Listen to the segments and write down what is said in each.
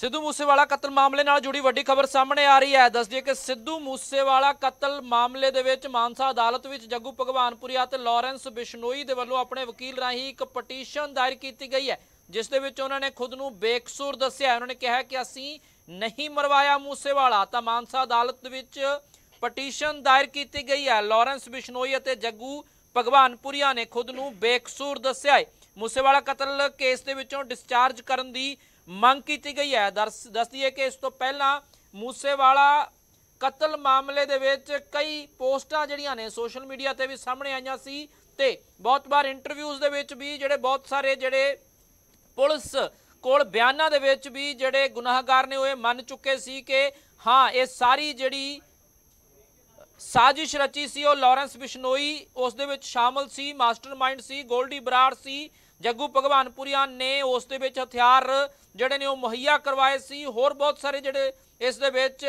ਸਿੱਧੂ ਮੂਸੇਵਾਲਾ ਕਤਲ ਮਾਮਲੇ ਨਾਲ ਜੁੜੀ ਵੱਡੀ ਖਬਰ ਸਾਹਮਣੇ ਆ ਰਹੀ ਹੈ। ਦੱਸਦੀਏ ਕਿ ਸਿੱਧੂ ਮੂਸੇਵਾਲਾ ਕਤਲ ਮਾਮਲੇ ਦੇ ਵਿੱਚ ਮਾਨਸਾ ਅਦਾਲਤ ਵਿੱਚ ਜੱਗੂ ਭਗਵਾਨਪੁਰੀਆ ਤੇ ਲਾਰੈਂਸ ਬਿਸ਼ਨੋਈ ਦੇ ਵੱਲੋਂ ਆਪਣੇ ਵਕੀਲ ਰਾਹੀਂ ਇੱਕ ਪਟੀਸ਼ਨ ਦਾਇਰ ਕੀਤੀ ਗਈ ਹੈ, ਜਿਸ ਦੇ ਵਿੱਚ ਉਹਨਾਂ ਨੇ ਖੁਦ ਨੂੰ ਬੇਕਸੂਰ ਦੱਸਿਆ ਉਹਨਾਂ ਨੇ ਕਿਹਾ ਕਿ ਅਸੀਂ ਨਹੀਂ ਮਰਵਾਇਆ ਮੂਸੇਵਾਲਾ, ਤਾਂ ਮਾਨਸਾ ਅਦਾਲਤ ਵਿੱਚ ਪਟੀਸ਼ਨ ਦਾਇਰ ਕੀਤੀ ਗਈ ਹੈ। ਲਾਰੈਂਸ ਬਿਸ਼ਨੋਈ ਅਤੇ ਜੱਗੂ ਭਗਵਾਨਪੁਰੀਆ ਨੇ ਖੁਦ ਨੂੰ ਬੇਕਸੂਰ ਦੱਸਿਆ ਹੈ। ਮੂਸੇਵਾਲਾ ਕਤਲ ਕੇਸ ਦੇ ਵਿੱਚੋਂ ਡਿਸਚਾਰਜ ਕਰਨ ਦੀ ਮੰਗ ਕੀਤੀ ਗਈ ਹੈ। ਦਰਸ- ਦੱਸਦੀ ਹੈ ਕਿ ਇਸ ਤੋਂ ਪਹਿਲਾਂ ਮੂਸੇਵਾਲਾ ਕਤਲ ਮਾਮਲੇ ਦੇ ਵਿੱਚ ਕਈ ਪੋਸਟਾਂ ਜਿਹੜੀਆਂ ਨੇ ਸੋਸ਼ਲ ਮੀਡੀਆ ਤੇ ਵੀ ਸਾਹਮਣੇ ਆਈਆਂ ਸੀ ਤੇ ਬਹੁਤ ਵਾਰ ਇੰਟਰਵਿਊਜ਼ ਦੇ ਵਿੱਚ ਵੀ ਜਿਹੜੇ ਬਹੁਤ ਸਾਰੇ ਜਿਹੜੇ ਪੁਲਿਸ ਕੋਲ ਬਿਆਨਾਂ ਦੇ ਵਿੱਚ ਵੀ ਜਿਹੜੇ ਗੁਨਾਹਗਾਰ ਨੇ ਉਹ ਇਹ ਮੰਨ ਚੁੱਕੇ ਸੀ ਕਿ ਹਾਂ, ਇਹ ਸਾਰੀ ਜਿਹੜੀ ਸਾਜ਼ਿਸ਼ ਰਚੀ ਸੀ, ਉਹ ਲਾਰੈਂਸ ਬਿਸ਼ਨੋਈ ਉਸ ਦੇ ਵਿੱਚ ਸ਼ਾਮਲ ਸੀ, ਮਾਸਟਰਮਾਈਂਡ ਸੀ, ਗੋਲਡੀ ਬਰਾੜ ਸੀ ਜੱਗੂ ਭਗਵਾਨਪੁਰੀਆ ਨੇ ਉਸ ਦੇ ਵਿੱਚ ਹਥਿਆਰ ਜਿਹੜੇ ਨੇ ਉਹ ਮੁਹੱਈਆ ਕਰਵਾਏ ਸੀ। ਹੋਰ ਬਹੁਤ ਸਾਰੇ ਜਿਹੜੇ ਇਸ ਦੇ ਵਿੱਚ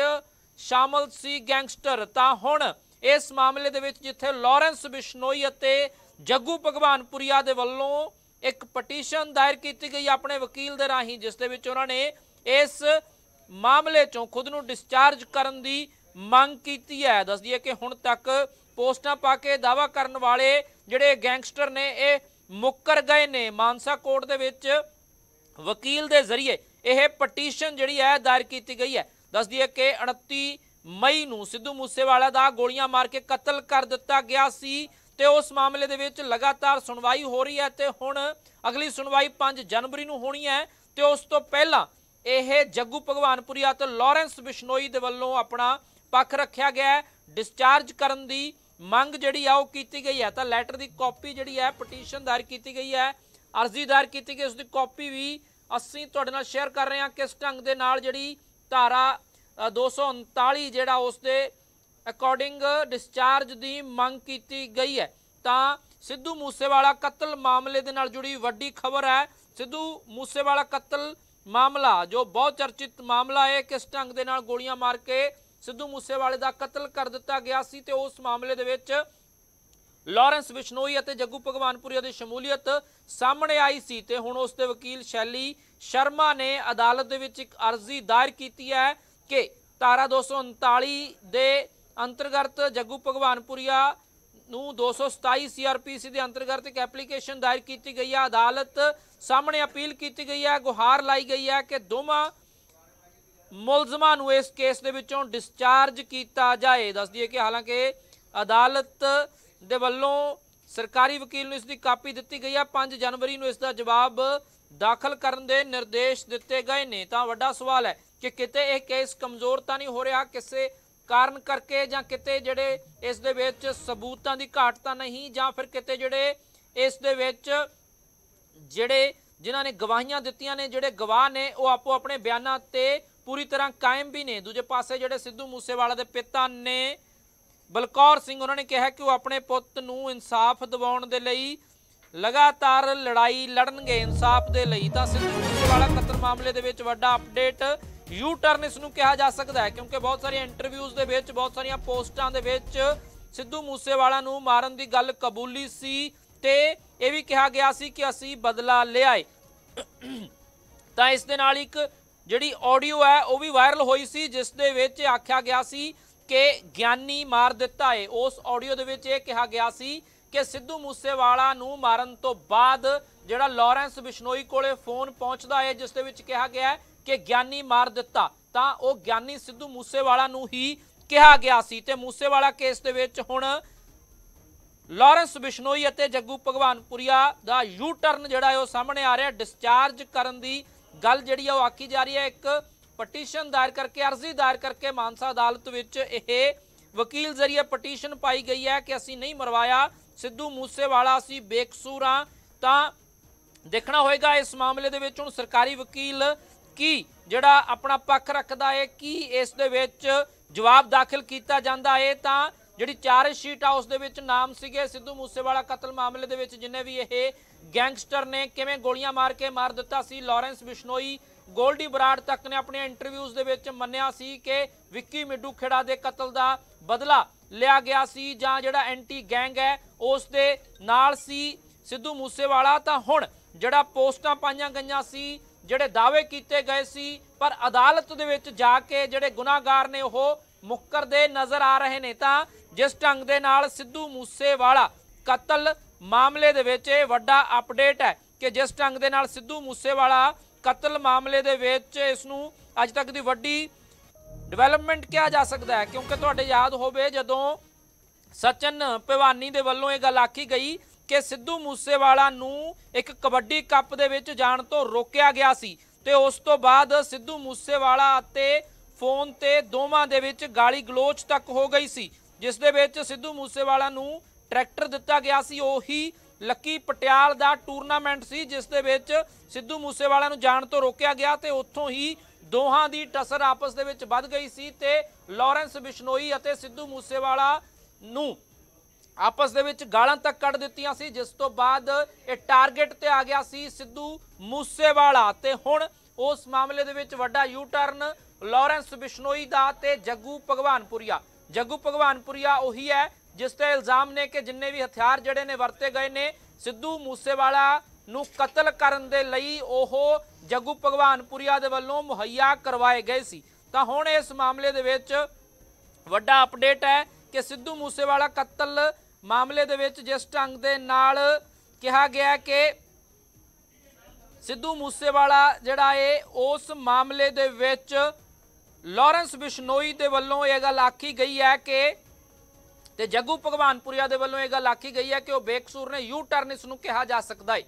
ਸ਼ਾਮਲ ਸੀ ਗੈਂਗਸਟਰ। ਤਾਂ ਹੁਣ ਇਸ ਮਾਮਲੇ ਦੇ ਵਿੱਚ ਜਿੱਥੇ ਲਾਰੈਂਸ ਬਿਸ਼ਨੋਈ ਅਤੇ ਜੱਗੂ ਭਗਵਾਨਪੁਰੀਆ ਦੇ ਵੱਲੋਂ ਇੱਕ ਪਟੀਸ਼ਨ ਦਾਇਰ ਕੀਤੀ ਗਈ ਆਪਣੇ ਵਕੀਲ ਦੇ ਰਾਹੀਂ, ਜਿਸ ਦੇ ਵਿੱਚ ਉਹਨਾਂ ਨੇ ਇਸ ਮਾਮਲੇ ਚੋਂ ਖੁਦ ਨੂੰ ਡਿਸਚਾਰਜ ਕਰਨ ਦੀ ਮੰਗ ਕੀਤੀ ਹੈ। ਦੱਸਦੀ ਹੈ ਕਿ ਹੁਣ ਤੱਕ ਪੋਸਟਾਂ ਪਾ ਕੇ ਦਾਵਾ ਕਰਨ ਵਾਲੇ ਜਿਹੜੇ ਗੈਂਗਸਟਰ ਨੇ, ਇਹ ਮੁੱਕਰ ਗਏ ਨੇ। ਮਾਨਸਾ ਕੋਰਟ ਦੇ ਵਿੱਚ ਵਕੀਲ ਦੇ ਜ਼ਰੀਏ ਇਹ ਪਟੀਸ਼ਨ ਜਿਹੜੀ ਹੈ ਦਾਇਰ ਕੀਤੀ ਗਈ ਹੈ। ਦੱਸਦੀ ਹੈ ਕਿ 29 ਮਈ ਨੂੰ ਸਿੱਧੂ ਮੂਸੇਵਾਲਾ ਦਾ ਗੋਲੀਆਂ ਮਾਰ ਕੇ ਕਤਲ ਕਰ ਦਿੱਤਾ ਗਿਆ ਸੀ ਤੇ ਉਸ ਮਾਮਲੇ ਦੇ ਵਿੱਚ ਲਗਾਤਾਰ ਸੁਣਵਾਈ ਹੋ ਰਹੀ ਹੈ ਤੇ ਹੁਣ ਅਗਲੀ ਸੁਣਵਾਈ 5 ਜਨਵਰੀ ਨੂੰ ਹੋਣੀ ਹੈ ਤੇ ਉਸ ਤੋਂ ਪਹਿਲਾਂ ਇਹ ਜੱਗੂ ਭਗਵਾਨਪੁਰੀਆ ਤੇ ਲਾਰੈਂਸ ਬਿਸ਼ਨੋਈ ਦੇ ਵੱਲੋਂ ਆਪਣਾ ਪੱਖ ਰੱਖਿਆ ਗਿਆ ਡਿਸਚਾਰਜ ਕਰਨ ਦੀ ਮੰਗ ਜਿਹੜੀ ਆ ਉਹ ਕੀਤੀ ਗਈ ਹੈ। ਤਾਂ ਲੈਟਰ ਦੀ ਕਾਪੀ ਜਿਹੜੀ ਹੈ ਪਟੀਸ਼ਨ ਦਾਇਰ ਕੀਤੀ ਗਈ ਹੈ ਅਰਜ਼ੀ ਦਾਇਰ ਕੀਤੀ ਗਈ ਉਸ ਦੀ ਕਾਪੀ ਵੀ ਅਸੀਂ ਤੁਹਾਡੇ ਨਾਲ ਸ਼ੇਅਰ ਕਰ ਰਹੇ ਹਾਂ ਕਿਸ ਢੰਗ ਦੇ ਨਾਲ ਜਿਹੜੀ ਧਾਰਾ ਅ, 239 ਜਿਹੜਾ ਉਸ ਦੇ ਅਕੋਰਡਿੰਗ ਡਿਸਚਾਰਜ ਦੀ ਮੰਗ ਕੀਤੀ ਗਈ ਹੈ। ਤਾਂ ਸਿੱਧੂ ਮੂਸੇਵਾਲਾ ਕਤਲ ਮਾਮਲੇ ਦੇ ਨਾਲ ਜੁੜੀ ਵੱਡੀ ਖਬਰ ਹੈ। ਸਿੱਧੂ ਮੂਸੇਵਾਲਾ ਕਤਲ ਮਾਮਲਾ ਜੋ ਬਹੁਤ ਚਰਚਿਤ ਮਾਮਲਾ ਹੈ ਕਿਸ ਢੰਗ ਦੇ ਨਾਲ ਗੋਲੀਆਂ ਮਾਰ ਕੇ ਸਿੱਧੂ ਮੂਸੇਵਾਲੇ ਦਾ ਕਤਲ ਕਰ ਦਿੱਤਾ ਗਿਆ ਸੀ ਤੇ ਉਸ ਮਾਮਲੇ ਦੇ ਵਿੱਚ ਲਾਰੈਂਸ ਬਿਸ਼ਨੋਈ ਅਤੇ ਜੱਗੂ ਭਗਵਾਨਪੁਰੀਆ ਦੀ ਸ਼ਮੂਲੀਅਤ ਸਾਹਮਣੇ ਆਈ ਸੀ ਤੇ ਹੁਣ ਉਸ ਦੇ ਵਕੀਲ ਸ਼ੈਲੀ ਸ਼ਰਮਾ ਨੇ ਅਦਾਲਤ ਦੇ ਵਿੱਚ ਇੱਕ ਅਰਜ਼ੀ ਦਾਇਰ ਕੀਤੀ ਹੈ ਕਿ ਧਾਰਾ 239 ਦੇ ਅੰਤਰਗਤ ਜੱਗੂ ਭਗਵਾਨਪੁਰੀਆ ਨੂੰ 227 ਸੀਆਰਪੀਸੀ ਦੇ ਅੰਤਰਗਤ ਇੱਕ ਐਪਲੀਕੇਸ਼ਨ ਦਾਇਰ ਕੀਤੀ ਗਈ ਹੈ। ਅਦਾਲਤ ਸਾਹਮਣੇ ਅਪੀਲ ਕੀਤੀ ਗਈ ਹੈ, ਗੁਹਾਰ ਲਾਈ ਗਈ ਹੈ ਕਿ ਦੋਵਾਂ ਮੁਲਜ਼ਮਾਂ ਨੂੰ ਇਸ ਕੇਸ ਦੇ ਵਿੱਚੋਂ ਡਿਸਚਾਰਜ ਕੀਤਾ ਜਾਏ। ਦੱਸ ਦਈਏ ਕਿ ਹਾਲਾਂਕਿ ਅਦਾਲਤ ਦੇ ਵੱਲੋਂ ਸਰਕਾਰੀ ਵਕੀਲ ਨੂੰ ਇਸ ਦੀ ਕਾਪੀ ਦਿੱਤੀ ਗਈ ਆ। 5 ਜਨਵਰੀ ਨੂੰ ਇਸ ਦਾ ਜਵਾਬ ਦਾਖਲ ਕਰਨ ਦੇ ਨਿਰਦੇਸ਼ ਦਿੱਤੇ ਗਏ ਨੇ। ਤਾਂ ਵੱਡਾ ਸਵਾਲ ਹੈ ਕਿ ਕਿਤੇ ਇਹ ਕੇਸ ਕਮਜ਼ੋਰ ਤਾਂ ਨਹੀਂ ਹੋ ਰਿਹਾ ਕਿਸੇ ਕਾਰਨ ਕਰਕੇ ਜਾਂ ਕਿਤੇ ਜਿਹੜੇ ਇਸ ਦੇ ਵਿੱਚ ਸਬੂਤਾਂ ਦੀ ਘਾਟ ਤਾਂ ਨਹੀਂ ਜਾਂ ਫਿਰ ਕਿਤੇ ਜਿਹੜੇ ਇਸ ਦੇ ਵਿੱਚ ਜਿਹੜੇ ਜਿਨ੍ਹਾਂ ਨੇ ਗਵਾਹੀਆਂ ਦਿੱਤੀਆਂ ਨੇ, ਜਿਹੜੇ ਗਵਾਹ ਨੇ, ਉਹ ਆਪੋ ਆਪਣੇ ਬਿਆਨਾਂ ਤੇ ਪੂਰੀ ਤਰ੍ਹਾਂ ਕਾਇਮ ਵੀ ਨੇ। ਦੂਜੇ ਪਾਸੇ ਜਿਹੜੇ ਸਿੱਧੂ ਮੂਸੇਵਾਲਾ ਦੇ ਪਿਤਾ ਨੇ, ਬਲਕੌਰ ਸਿੰਘ, ਉਹਨਾਂ ਨੇ ਕਿਹਾ ਕਿ ਉਹ ਆਪਣੇ ਪੁੱਤ ਨੂੰ ਇਨਸਾਫ ਦਿਵਾਉਣ ਦੇ ਲਈ ਲਗਾਤਾਰ ਲੜਾਈ ਲੜਨਗੇ, ਇਨਸਾਫ ਦੇ ਲਈ। ਤਾਂ ਸਿੱਧੂ ਮੂਸੇਵਾਲਾ ਕਤਲ ਮਾਮਲੇ ਦੇ ਵਿੱਚ ਵੱਡਾ ਅਪਡੇਟ ਯੂ ਟਰਨ ਇਸ ਨੂੰ ਕਿਹਾ ਜਾ ਸਕਦਾ ਹੈ, ਕਿਉਂਕਿ ਬਹੁਤ ਸਾਰੀਆਂ ਇੰਟਰਵਿਊਜ਼ ਦੇ ਵਿੱਚ, ਬਹੁਤ ਸਾਰੀਆਂ ਪੋਸਟਾਂ ਦੇ ਵਿੱਚ ਸਿੱਧੂ ਮੂਸੇਵਾਲਾ ਨੂੰ ਮਾਰਨ ਦੀ ਗੱਲ ਕਬੂਲੀ ਸੀ ਤੇ ਇਹ ਵੀ ਕਿਹਾ ਗਿਆ ਸੀ ਕਿ ਅਸੀਂ ਬਦਲਾ ਲਿਆਏ। ਤਾਂ ਇਸ ਦੇ ਨਾਲ ਇੱਕ ਜਿਹੜੀ ਆਡੀਓ ਹੈ, ਉਹ ਵੀ ਵਾਇਰਲ ਹੋਈ ਸੀ, ਜਿਸ ਦੇ ਵਿੱਚ ਆਖਿਆ ਗਿਆ ਸੀ ਕਿ ਗਿਆਨੀ ਮਾਰ ਦਿੱਤਾ ਏ। ਉਸ ਆਡੀਓ ਦੇ ਵਿੱਚ ਇਹ ਕਿਹਾ ਗਿਆ ਸੀ ਕਿ ਸਿੱਧੂ ਮੂਸੇਵਾਲਾ ਨੂੰ ਮਾਰਨ ਤੋਂ ਬਾਅਦ ਜਿਹੜਾ ਲਾਰੈਂਸ ਬਿਸ਼ਨੋਈ ਕੋਲੇ ਫੋਨ ਪਹੁੰਚਦਾ ਏ, ਜਿਸ ਦੇ ਵਿੱਚ ਕਿਹਾ ਗਿਆ ਕਿ ਗਿਆਨੀ ਮਾਰ ਦਿੱਤਾ। ਤਾਂ ਉਹ ਗਿਆਨੀ ਸਿੱਧੂ ਮੂਸੇਵਾਲਾ ਨੂੰ ਹੀ ਕਿਹਾ ਗਿਆ ਸੀ। ਤੇ ਮੂਸੇਵਾਲਾ ਕੇਸ ਦੇ ਵਿੱਚ ਹੁਣ ਲਾਰੈਂਸ ਬਿਸ਼ਨੋਈ ਅਤੇ ਜੱਗੂ ਭਗਵਾਨਪੁਰੀਆ ਦਾ ਯੂ ਟਰਨ ਜਿਹੜਾ ਹੈ ਉਹ ਸਾਹਮਣੇ ਆ ਰਿਹਾ। ਡਿਸਚਾਰਜ ਕਰਨ ਦੀ ਗੱਲ ਜਿਹੜੀ ਆ ਉਹ ਆਖੀ ਜਾ ਰਹੀ ਹੈ, ਇੱਕ ਪਟੀਸ਼ਨ ਦਾਇਰ ਕਰਕੇ, ਅਰਜ਼ੀ ਦਾਇਰ ਕਰਕੇ ਮਾਨਸਾ ਅਦਾਲਤ ਵਿੱਚ ਇਹ ਵਕੀਲ ਜ਼ਰੀਏ ਪਟੀਸ਼ਨ ਪਾਈ ਗਈ ਹੈ ਕਿ ਅਸੀਂ ਨਹੀਂ ਮਰਵਾਇਆ, ਸਿੱਧੂ ਮੂਸੇਵਾਲਾ ਅਸੀਂ ਬੇਕਸੂਰ ਹਾਂ, ਤਾਂ ਦੇਖਣਾ ਹੋਏਗਾ ਇਸ ਮਾਮਲੇ ਦੇ ਵਿੱਚ ਹੁਣ ਸਰਕਾਰੀ ਵਕੀਲ ਕੀ, ਜਿਹੜਾ ਆਪਣਾ ਪੱਖ ਰੱਖਦਾ ਹੈ, ਕੀ ਇਸ ਦੇ ਵਿੱਚ ਜਵਾਬ ਦਾਖਲ ਕੀਤਾ ਜਾਂਦਾ ਹੈ, ਤਾਂ ਜਿਹੜੀ ਚਾਰਜ ਸ਼ੀਟ ਆ, ਉਸ ਦੇ ਵਿੱਚ ਨਾਮ ਸੀਗੇ ਸਿੱਧੂ ਮੂਸੇਵਾਲਾ ਕਤਲ ਮਾਮਲੇ ਦੇ ਵਿੱਚ, ਜਿੰਨੇ ਵੀ ਇਹ ਗੈਂਗਸਟਰ ਨੇ, ਕਿਵੇਂ ਗੋਲੀਆਂ ਮਾਰ ਕੇ ਮਾਰ ਦਿੱਤਾ ਸੀ, ਲਾਰੈਂਸ ਬਿਸ਼ਨੋਈ ਗੋਲਡੀ ਬਰਾੜ ਤੱਕ ਨੇ ਆਪਣੇ ਇੰਟਰਵਿਊਜ਼ ਦੇ ਵਿੱਚ ਮੰਨਿਆ ਸੀ ਕਿ ਵਿੱਕੀ ਮਿੱਡੂ ਖੇੜਾ ਦੇ ਕਤਲ ਦਾ ਬਦਲਾ ਲਿਆ ਗਿਆ ਸੀ, ਜਾਂ ਜਿਹੜਾ ਐਂਟੀ ਗੈਂਗ ਹੈ, ਉਸ ਦੇ ਨਾਲ ਸੀ ਸਿੱਧੂ ਮੂਸੇਵਾਲਾ। ਤਾਂ ਹੁਣ ਜਿਹੜਾ ਪੋਸਟਾਂ ਪਾਈਆਂ ਗਈਆਂ ਸੀ, ਜਿਹੜੇ ਦਾਅਵੇ ਕੀਤੇ ਗਏ ਸੀ, ਪਰ ਅਦਾਲਤ ਦੇ ਵਿੱਚ ਜਾ ਕੇ ਜਿਹੜੇ ਗੁਨਾਹਗਾਰ ਨੇ ਉਹ ਮੁੱਕਰਦੇ ਨਜ਼ਰ ਆ ਰਹੇ ਨੇ ਤਾਂ ਜਿਸ ਢੰਗ ਦੇ ਨਾਲ ਸਿੱਧੂ ਮੂਸੇਵਾਲਾ ਕਤਲ ਮਾਮਲੇ ਦੇ ਵਿੱਚ ਇਹ ਵੱਡਾ ਅਪਡੇਟ ਹੈ ਕਿ ਜਿਸ ਢੰਗ ਦੇ ਨਾਲ ਸਿੱਧੂ ਮੂਸੇਵਾਲਾ ਕਤਲ ਮਾਮਲੇ ਦੇ ਵਿੱਚ ਇਸ ਨੂੰ ਅੱਜ ਤੱਕ ਦੀ ਵੱਡੀ ਡਿਵੈਲਪਮੈਂਟ ਕਿਹਾ ਜਾ ਸਕਦਾ ਹੈ। ਕਿਉਂਕਿ ਤੁਹਾਡੇ ਯਾਦ ਹੋਵੇ ਜਦੋਂ ਸਚਨ ਭਿਵਾਨੀ ਦੇ ਵੱਲੋਂ ਇਹ ਗੱਲ ਆਖੀ ਗਈ ਕਿ ਸਿੱਧੂ ਮੂਸੇਵਾਲਾ ਨੂੰ ਇੱਕ ਕਬੱਡੀ ਕੱਪ ਦੇ ਵਿੱਚ ਜਾਣ ਤੋਂ ਰੋਕਿਆ ਗਿਆ ਸੀ ਤੇ ਉਸ ਤੋਂ ਬਾਅਦ ਸਿੱਧੂ ਮੂਸੇਵਾਲਾ ਅਤੇ ਫੋਨ ਤੇ ਦੋਵਾਂ ਦੇ ਵਿੱਚ ਗਾਲੀ ਗਲੋਚ ਤੱਕ ਹੋ ਗਈ ਸੀ, ਜਿਸ ਦੇ ਵਿੱਚ ਸਿੱਧੂ ਮੂਸੇਵਾਲਾ ਨੂੰ ਟਰੈਕਟਰ ਦਿੱਤਾ ਗਿਆ ਸੀ। ਉਹੀ ਲੱਕੀ ਪਟਿਆਲ ਦਾ ਟੂਰਨਾਮੈਂਟ ਸੀ, ਜਿਸ ਦੇ ਵਿੱਚ ਸਿੱਧੂ ਮੂਸੇਵਾਲਾ ਨੂੰ ਜਾਣ ਤੋਂ ਰੋਕਿਆ ਗਿਆ ਤੇ ਉੱਥੋਂ ਹੀ ਦੋਹਾਂ ਦੀ ਟਸਰ ਆਪਸ ਦੇ ਵਿੱਚ ਵੱਧ ਗਈ ਸੀ ਤੇ ਲਾਰੈਂਸ ਬਿਸ਼ਨੋਈ ਅਤੇ ਸਿੱਧੂ ਮੂਸੇਵਾਲਾ ਨੂੰ ਆਪਸ ਦੇ ਵਿੱਚ ਗਾਲਾਂ ਤੱਕ ਕੱਢ ਦਿੱਤੀਆਂ ਸੀ, ਜਿਸ ਤੋਂ ਬਾਅਦ ਇਹ ਟਾਰਗੇਟ ਤੇ ਆ ਗਿਆ ਸੀ ਸਿੱਧੂ ਮੂਸੇਵਾਲਾ। ਤੇ ਹੁਣ ਉਸ ਮਾਮਲੇ ਦੇ ਵਿੱਚ ਵੱਡਾ ਯੂ ਟਰਨ ਲਾਰੈਂਸ ਬਿਸ਼ਨੋਈ ਦਾ ਤੇ ਜੱਗੂ ਭਗਵਾਨਪੁਰੀਆ। ਜੱਗੂ ਭਗਵਾਨਪੁਰੀਆ ਉਹੀ ਹੈ, ਜਿਸ ਤੇ ਇਲਜ਼ਾਮ ਨੇ ਕਿ ਜਿੰਨੇ ਵੀ ਹਥਿਆਰ ਜਿਹੜੇ ਨੇ ਵਰਤੇ ਗਏ ਨੇ, ਸਿੱਧੂ ਮੂਸੇਵਾਲਾ ਨੂੰ ਕਤਲ ਕਰਨ ਦੇ ਲਈ ਉਹ ਜੱਗੂ ਭਗਵਾਨਪੁਰੀਆ ਦੇ ਵੱਲੋਂ ਮੁਹੱਈਆ ਕਰਵਾਏ ਗਏ ਸੀ। ਤਾਂ ਹੁਣ ਇਸ ਮਾਮਲੇ ਦੇ ਵਿੱਚ ਵੱਡਾ ਅਪਡੇਟ ਹੈ ਕਿ ਸਿੱਧੂ ਮੂਸੇਵਾਲਾ ਕਤਲ ਮਾਮਲੇ ਦੇ ਵਿੱਚ ਜਿਸ ਢੰਗ ਦੇ ਨਾਲ ਕਿਹਾ ਗਿਆ ਕਿ ਸਿੱਧੂ ਮੂਸੇਵਾਲਾ ਜਿਹੜਾ ਏ, ਉਸ ਮਾਮਲੇ ਦੇ ਵਿੱਚ ਲਾਰੈਂਸ ਬਿਸ਼ਨੋਈ ਦੇ ਵੱਲੋਂ ਇਹ ਗੱਲ ਆਖੀ ਗਈ ਹੈ ਕਿ ਤੇ ਜੱਗੂ ਭਗਵਾਨਪੁਰੀਆ ਦੇ ਵੱਲੋਂ ਇਹ ਗੱਲ ਆਖੀ ਗਈ ਹੈ ਕਿ ਉਹ ਬੇਕਸੂਰ ਨੇ ਯੂ ਟਰਨ ਇਸ ਨੂੰ ਕਿਹਾ ਜਾ ਸਕਦਾ ਹੈ